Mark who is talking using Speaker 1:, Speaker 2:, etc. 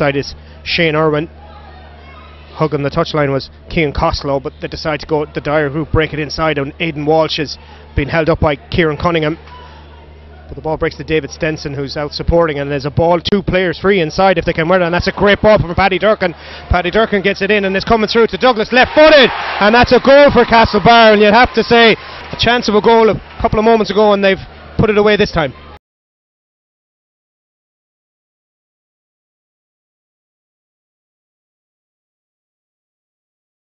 Speaker 1: Side is Shane Irwin. Hugging the touchline was Kean Costello, but they decide to go the dire group, break it inside, and Aidan Walsh has been held up by Kieran Cunningham. But the ball breaks to David Stenson, who's out supporting, and there's a ball, two players free inside if they can win it, and that's a great ball from Paddy Durkin. Paddy Durkin gets it in, and it's coming through to Douglas, left footed, and that's a goal for Castlebar. And you'd have to say, a chance of a goal a couple of moments ago, and they've put it away this time.